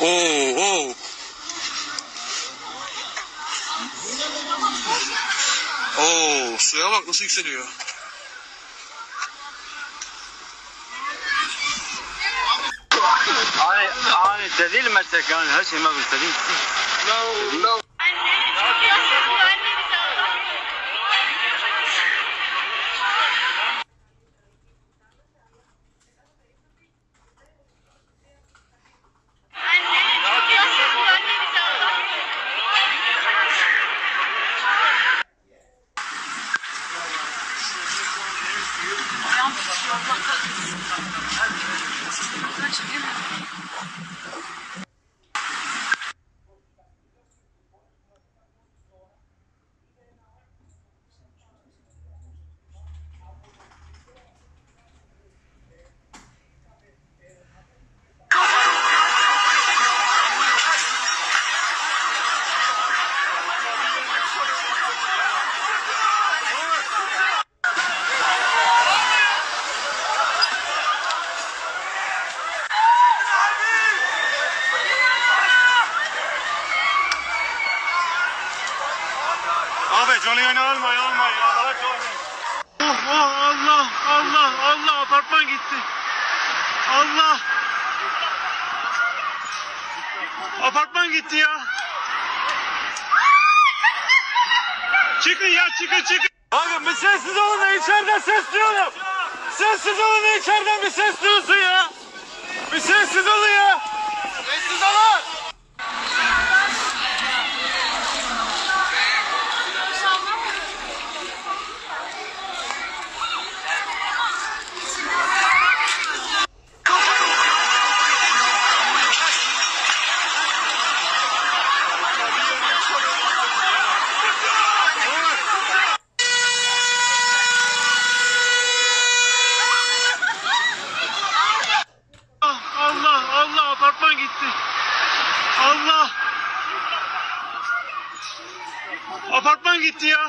Oo, oo. Oo, suya bak nasıl yükseliyor. Ani, ani دليل مسك يعني هالشيء ما Ayağım tutuyor. Allah kahretsin. Alma ya alma ya. Allah Oh, oh, Allah Allah Allah apartman gitti. Allah. Apartman gitti ya. Çıkın ya çıkın çıkın. Bakın bir sessiz olun da içeriden sesliyorum. Sessiz olun da içeriden bir ses duyulsun ya. Bir sessiz olun ya. Apartman gitti ya.